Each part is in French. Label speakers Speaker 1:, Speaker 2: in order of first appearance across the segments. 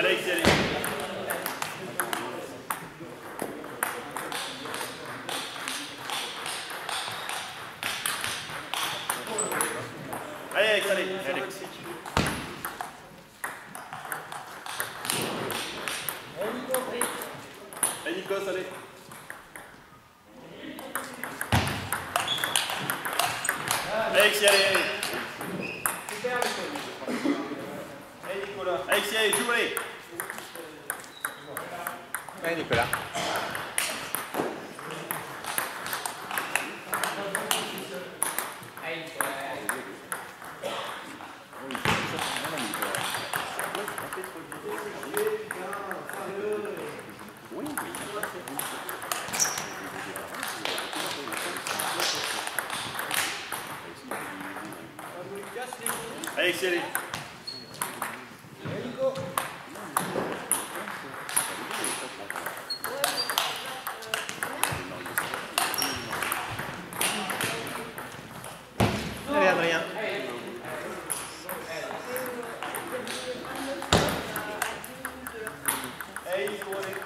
Speaker 1: Alexis, allez. Allez, Alex, allez. allez. Allez, allez. Alexis, allez, allez. Allez, Nicolas. Alexis, allez, joue, allez.
Speaker 2: Allez Nicolas.
Speaker 1: Allez
Speaker 2: Adrien.
Speaker 1: Allez, Nico, allez.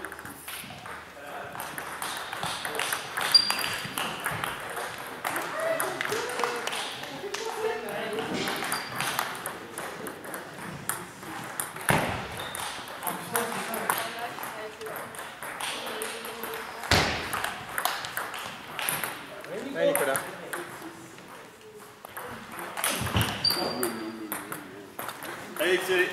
Speaker 2: Allez Nicolas.
Speaker 1: Alexis, allez.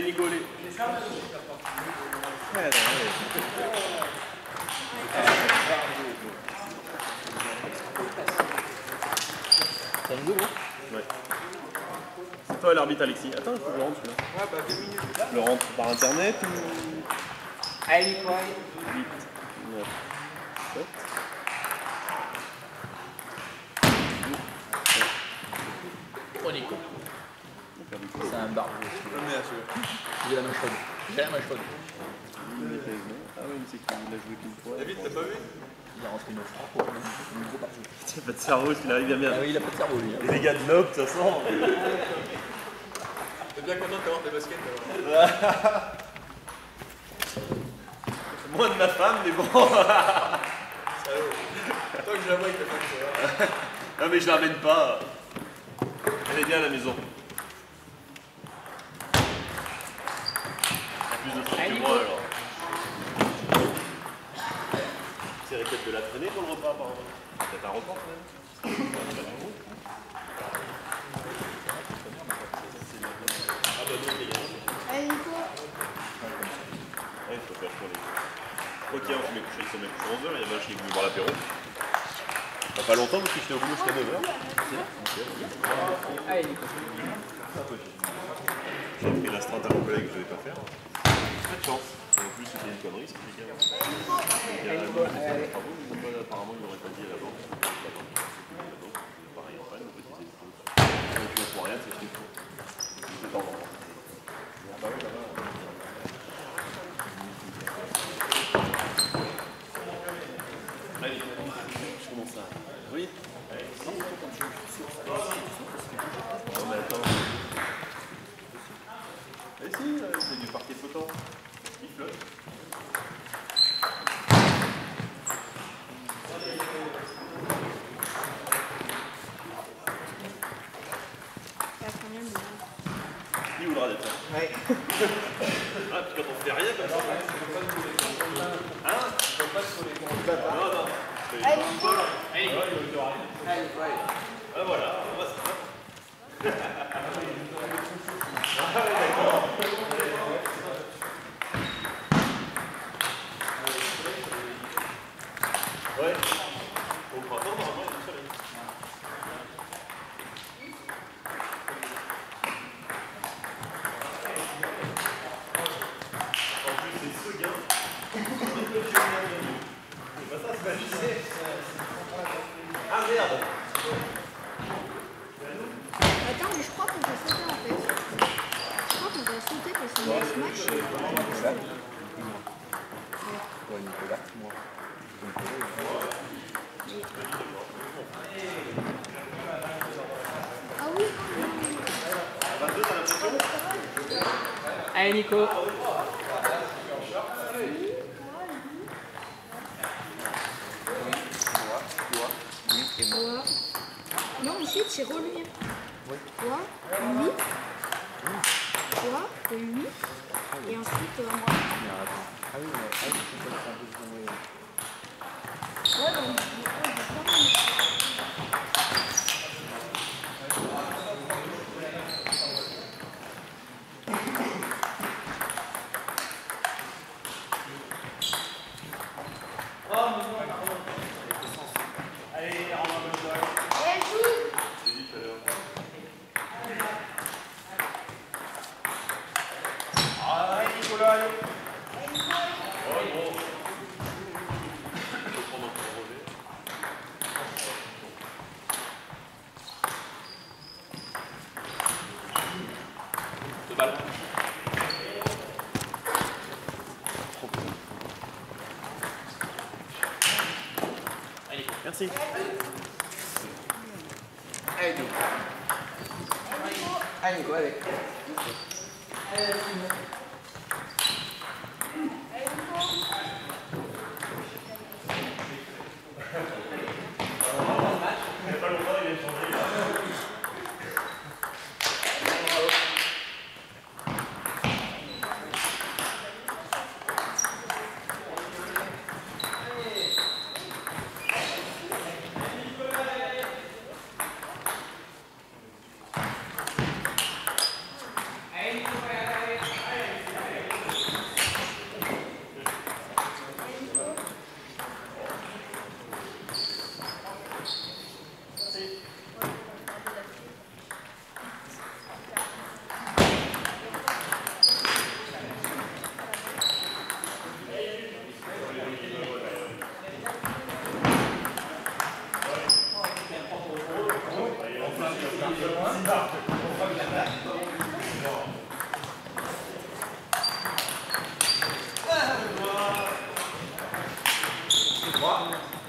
Speaker 1: Allez, Nico, allez.
Speaker 2: Allez Adrien, allez.
Speaker 1: Ouais. C'est toi l'arbitre, Alexis. Attends, il faut que je rentre celui-là.
Speaker 2: Ouais, bah deux minutes.
Speaker 1: Je le rentre par internet ou?
Speaker 2: Allez Nicolas.
Speaker 1: 8, 9, 7.
Speaker 3: Oh Nico. C'est un barbeau. J'ai la main chaude. J'ai la main chaude.
Speaker 1: Ah oui, mais c'est qu'il a joué qu'une fois.
Speaker 2: David, t'as pas vu?
Speaker 3: Il a rentré une frappe au une gros barbeau.
Speaker 1: Il a pas de cerveau, il arrive bien
Speaker 3: Ah
Speaker 1: bien.
Speaker 3: oui, il a pas de cerveau lui. hein.
Speaker 1: Les dégâts de de toute façon.
Speaker 2: T'es bien content d'avoir tes baskets
Speaker 1: Moins de ma femme, mais bon.
Speaker 2: Toi que je la vois avec ta femme, tu vois.
Speaker 1: Non, mais je la ramène pas. Elle est bien à la maison. En plus de ça que moi, alors. C'est peut-être de la traîner pour le repas, apparemment. Peut-être un repas, quand même. Ah bah non, les gars.
Speaker 4: Allez, Nico.
Speaker 1: Ouais, il faut faire pour les. Ok, on se met coucher, il se met coucher 11h, il y a Vache qui est venu boire l'apéro. Pas pas longtemps parce que j'étais au boulot jusqu'à 9h.
Speaker 3: Allez Nico.
Speaker 1: J'ai pris l'astreinte à mon collègue que je devais pas faire. Pas de chance. En plus, c'était une connerie, c'est les gars. Les gars, apparemment, ils n'auraient pas dit à la banque. Qu'il faut. C'est pas bon. Allez, je commence à. Oui Non, mais attends. Mais si, là, c'est du parquet flottant. Il flotte.
Speaker 4: Ça va quand même
Speaker 2: Ouais.
Speaker 1: Ah, puis quand on fait rien comme ça. Hein Non, non.
Speaker 4: Allez, Nico.
Speaker 1: Ah, voilà, on va se Ouais. Au printemps, normalement, il y a du soleil. En plus, c'est ce gain. C'est pas ça,
Speaker 5: Ah merde
Speaker 4: Attends, mais je crois qu'on peut sauter en fait. Je crois qu'on va sauter parce qu'on match. et-
Speaker 1: Nicolas.
Speaker 4: Ah oui,
Speaker 6: 22, t'as l'impression
Speaker 7: Allez Nico.
Speaker 1: Toi, toi, lui et moi.
Speaker 4: toi. Ensuite c'est relire. Toi, lui. Toi, lui. Et ensuite euh, moi.
Speaker 1: Oui, oui, oui.
Speaker 6: Merci.
Speaker 1: Allez, Nico. Allez, Nico, allez. Ó.